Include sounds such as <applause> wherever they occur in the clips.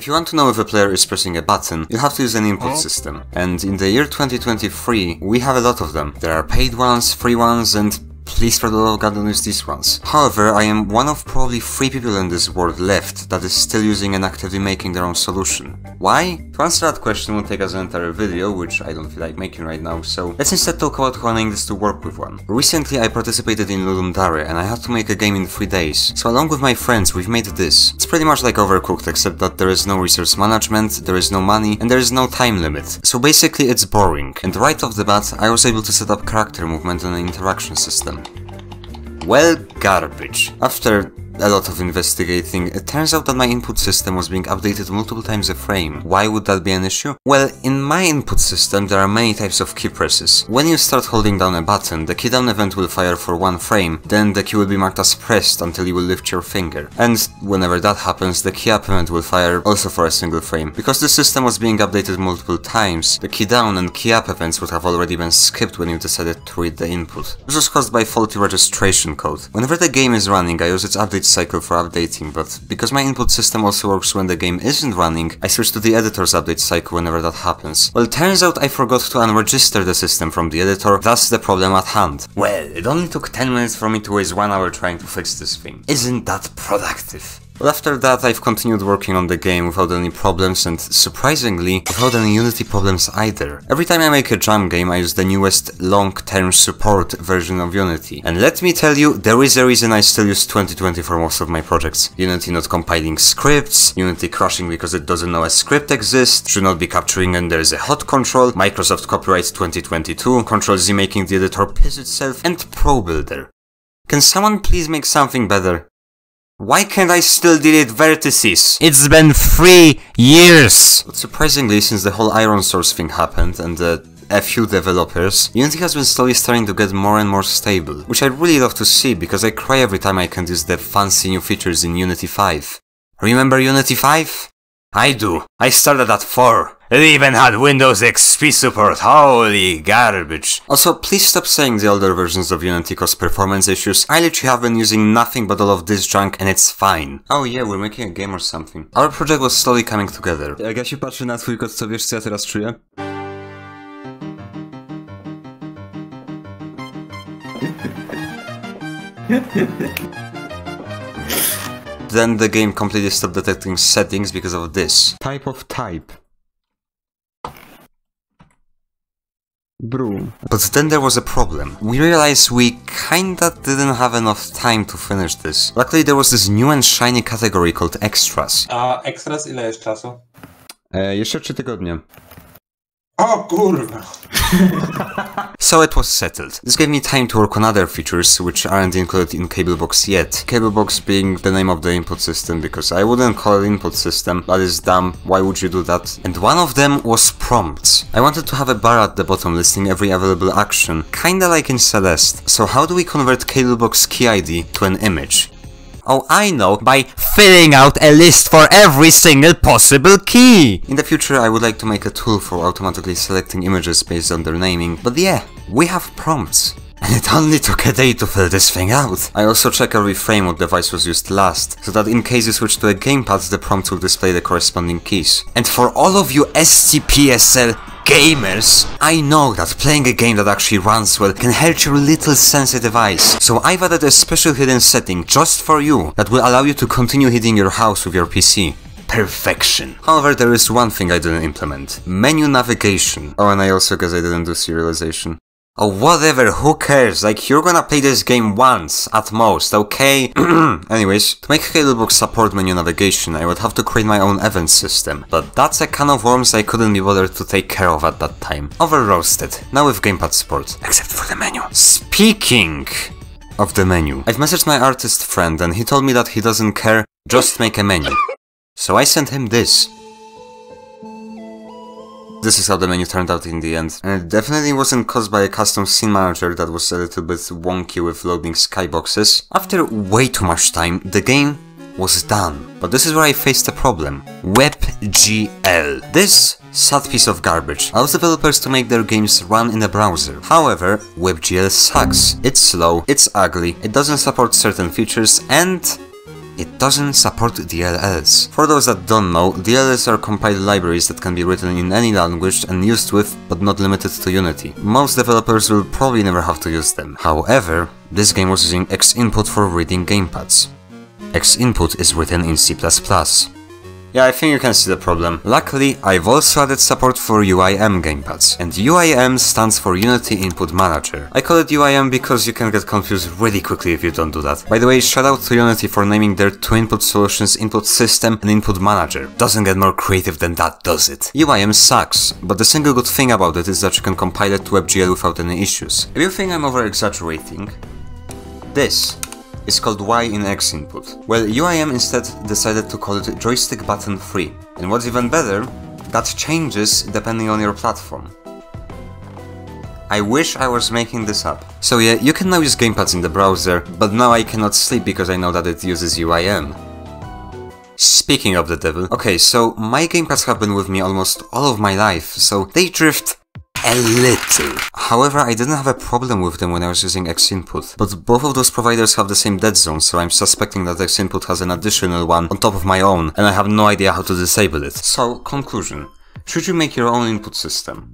If you want to know if a player is pressing a button, you'll have to use an input uh-huh. system. And in the year 2023, we have a lot of them. There are paid ones, free ones, and Please for the love of God don't use these ones. However, I am one of probably three people in this world left that is still using and actively making their own solution. Why? To answer that question will take us an entire video, which I don't feel like making right now, so let's instead talk about how I this to work with one. Recently I participated in Ludum Dare and I had to make a game in 3 days, so along with my friends we've made this. It's pretty much like Overcooked except that there is no resource management, there is no money, and there is no time limit. So basically it's boring, and right off the bat I was able to set up character movement and an interaction system. Well, garbage. After a lot of investigating, it turns out that my input system was being updated multiple times a frame. Why would that be an issue? Well, in my input system there are many types of key presses. When you start holding down a button, the key down event will fire for one frame, then the key will be marked as pressed until you will lift your finger. And whenever that happens, the key up event will fire also for a single frame. Because the system was being updated multiple times, the key down and key up events would have already been skipped when you decided to read the input. This was caused by faulty registration code. Whenever the game is running, I use its update cycle for updating, but because my input system also works when the game isn't running, I switch to the editor's update cycle whenever that happens. Well, it turns out I forgot to unregister the system from the editor, thus the problem at hand. Well, it only took 10 minutes for me to waste 1 hour trying to fix this thing. Isn't that productive? But after that I've continued working on the game without any problems and surprisingly without any Unity problems either. Every time I make a jump game I use the newest long-term support version of Unity. And let me tell you, there is a reason I still use 2020 for most of my projects. Unity not compiling scripts, Unity crashing because it doesn't know a script exists, should not be capturing and there is a hot control, Microsoft copyright 2022, Control Z making the editor piss itself, and ProBuilder. Can someone please make something better? Why can't I still delete vertices? It's been three years! But surprisingly, since the whole Iron Source thing happened and uh, a few developers, Unity has been slowly starting to get more and more stable, which I really love to see because I cry every time I can't use the fancy new features in Unity 5. Remember Unity 5? I do. I started at 4. It even had Windows XP support, holy garbage. Also, please stop saying the older versions of Unity cause performance issues. I literally have been using nothing but all of this junk and it's fine. Oh yeah, we're making a game or something. Our project was slowly coming together. Jak ja się patrzę na twój kod, co wiesz co ja teraz czuję? then the game completely stopped detecting settings because of this. Type of type. Brew. But then there was a problem. We realized we kinda didn't have enough time to finish this. Luckily there was this new and shiny category called Extras. A Extras ile jest czasu? E, jeszcze 3 tygodnie. O kurwa! <laughs> so it was settled. This gave me time to work on other features which aren't included in Cablebox yet. Cablebox being the name of the input system because I wouldn't call it input system, that is dumb, why would you do that? And one of them was prompts. I wanted to have a bar at the bottom listing every available action, kinda like in Celeste. So how do we convert Cablebox key ID to an image? Oh, I know, by filling out a list for every single possible key! In the future I would like to make a tool for automatically selecting images based on their naming, but yeah, we have prompts. <laughs> And it only took a day to fill this thing out. I also check every frame what device was used last, so that in case you switch to a gamepad the prompt will display the corresponding keys. And for all of you SCPSL gamers, I know that playing a game that actually runs well can hurt your little sensitive eyes, so I've added a special hidden setting just for you that will allow you to continue hitting your house with your PC. Perfection. However, there is one thing I didn't implement. Menu navigation. Oh, and I also guess I didn't do serialization. Oh, whatever, who cares? Like, you're gonna play this game once, at most, okay? <clears throat> Anyways, to make Cablebox support menu navigation, I would have to create my own event system, but that's a can of worms I couldn't be bothered to take care of at that time. Overroasted, now with gamepad support, except for the menu. Speaking of the menu, I've messaged my artist friend and he told me that he doesn't care, just make a menu. So I sent him this. This is how the menu turned out in the end, and it definitely wasn't caused by a custom scene manager that was a little bit wonky with loading skyboxes. After way too much time, the game was done. But this is where I faced a problem. WebGL. This sad piece of garbage allows developers to make their games run in a browser. However, WebGL sucks. It's slow, it's ugly, it doesn't support certain features, and it doesn't support DLLs. For those that don't know, DLLs are compiled libraries that can be written in any language and used with, but not limited to Unity. Most developers will probably never have to use them. However, this game was using Xinput for reading gamepads. Xinput is written in C++. Yeah, I think you can see the problem. Luckily, I've also added support for UIM gamepads, and UIM stands for Unity Input Manager. I call it UIM because you can get confused really quickly if you don't do that. By the way, shout out to Unity for naming their two input solutions Input System and Input Manager. Doesn't get more creative than that, does it? UIM sucks, but the single good thing about it is that you can compile it to WebGL without any issues. If you think I'm over exaggerating, this is called Y in X input. Well, UIM instead decided to call it joystick button 3. And what's even better, that changes depending on your platform. I wish I was making this up. So yeah, you can now use gamepads in the browser, but now I cannot sleep because I know that it uses UIM. Speaking of the devil, okay, so my gamepads have been with me almost all of my life, so they drift a little. However, I didn't have a problem with them when I was using Xinput, but both of those providers have the same dead zone, so I'm suspecting that Xinput has an additional one on top of my own, and I have no idea how to disable it. So, conclusion. Should you make your own input system?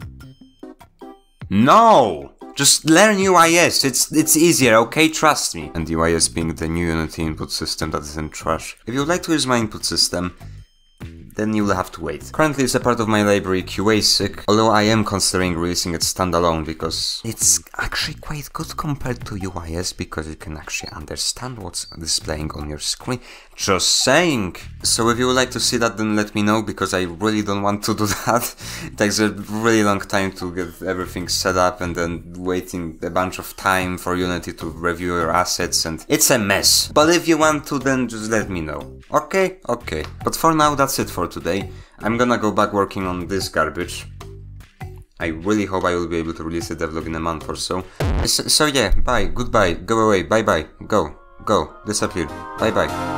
No! Just learn UIS, it's it's easier, okay? Trust me. And UIS being the new Unity input system that isn't trash. If you would like to use my input system, then you will have to wait. Currently it's a part of my library qASIC, although I am considering releasing it standalone because it's actually quite good compared to UIS because it can actually understand what's displaying on your screen. Just saying! So if you would like to see that then let me know because I really don't want to do <laughs> that. it takes a really long time to get everything set up and then waiting a bunch of time for Unity to review your assets and it's a mess. But if you want to then just let me know. Okay? Okay. But for now that's it for today. I'm gonna go back working on this garbage. I really hope I will be able to release a devlog in a month or so. So, so yeah, bye, goodbye, go away, bye bye, go, go, disappear, bye bye.